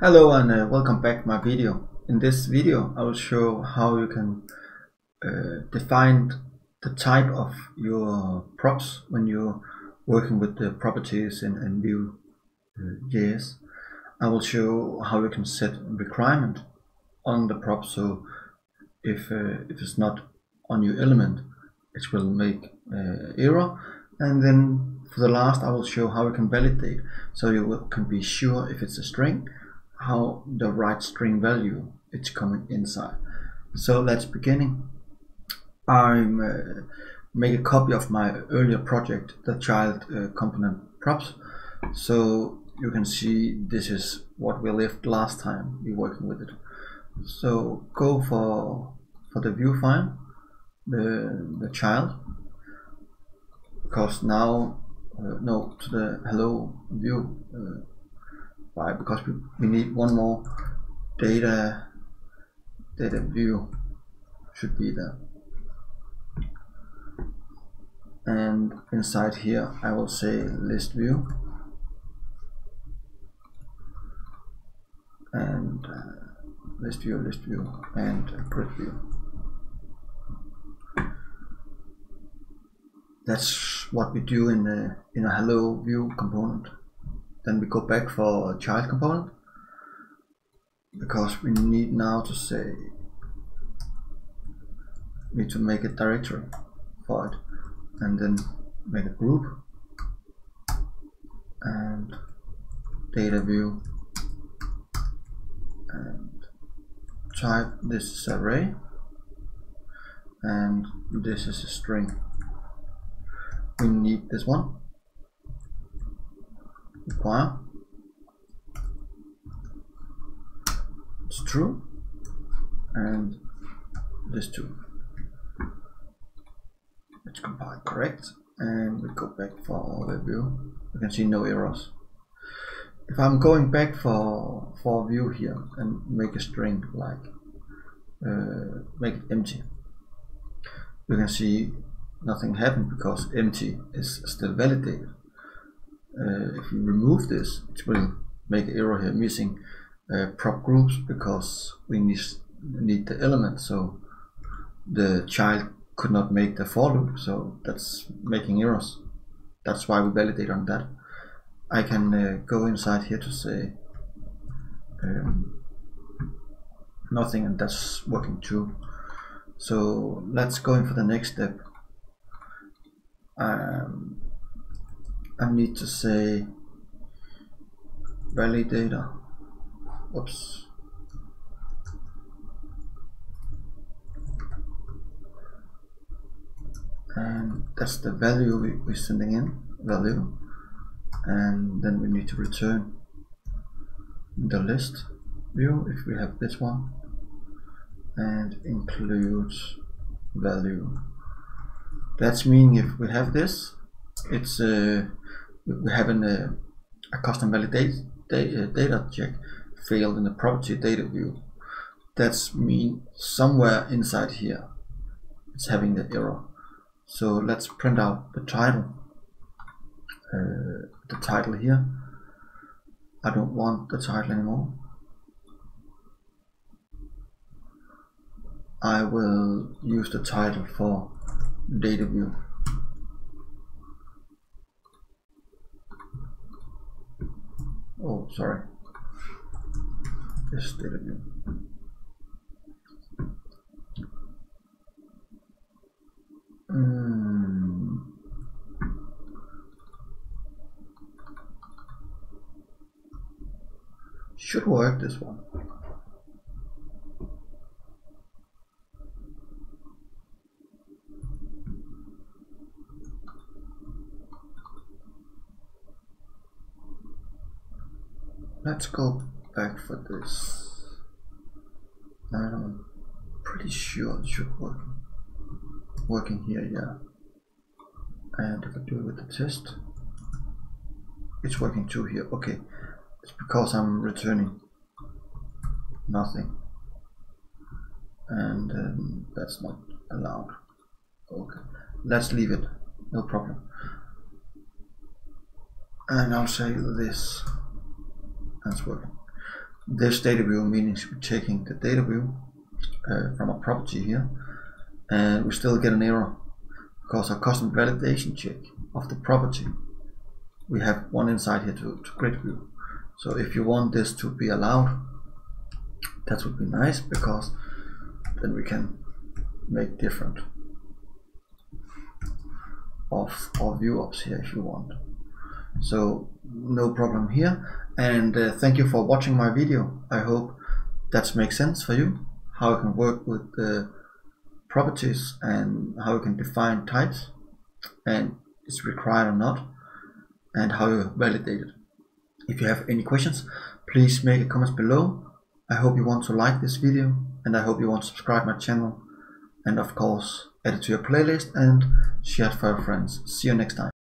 Hello and uh, welcome back to my video. In this video I will show how you can uh, define the type of your props when you're working with the properties in, in Vue.js. Uh, I will show how you can set requirement on the prop so if, uh, if it's not on your element it will make uh, error and then for the last I will show how you can validate so you can be sure if it's a string how the right string value it's coming inside. So let's beginning. I'm uh, make a copy of my earlier project, the child uh, component props. So you can see this is what we left last time we working with it. So go for for the view file, the the child, because now uh, no to the hello view. Why? Because we, we need one more data data view should be there. And inside here I will say list view and uh, list view, list view and grid view. That's what we do in the in a hello view component. Then we go back for child component. Because we need now to say need to make a directory for it and then make a group and data view and type this is array and this is a string. We need this one require it's true. And this too. It's compiled correct? And we go back for our view you can see no errors. If I'm going back for for view here and make a string like uh, make it empty you can see nothing happened because empty is still validated uh, if you remove this, it will make error here missing uh, prop groups because we need, need the element. So the child could not make the for loop so that's making errors. That's why we validate on that. I can uh, go inside here to say um, nothing and that's working too. So let's go in for the next step. Um, I need to say validator. Whoops. And that's the value we, we're sending in, value. And then we need to return the list view if we have this one and include value. That's meaning if we have this, it's uh, we have an, a custom validate data, uh, data check failed in the property data view. That's mean somewhere inside here it's having the error. So let's print out the title. Uh, the title here. I don't want the title anymore. I will use the title for data view. Oh, sorry. Just did it again. Mm. Should work this one. Let's go back for this. I'm pretty sure it should work. Working here yeah. And if I do it with the test. It's working too here. Okay. It's because I'm returning. Nothing. And um, that's not allowed. Okay. Let's leave it. No problem. And I'll say this that's working this data view means. We're taking the data view uh, from a property here and we still get an error. Because our custom validation check of the property we have one inside here to, to grid view. So if you want this to be allowed that would be nice because then we can make different of our view ups here if you want so no problem here. And uh, thank you for watching my video. I hope that makes sense for you how you can work with the properties and how you can define types and it's required or not and how you validate it. If you have any questions please make a comment below. I hope you want to like this video and I hope you want to subscribe my channel. And of course add it to your playlist and share it for your friends. See you next time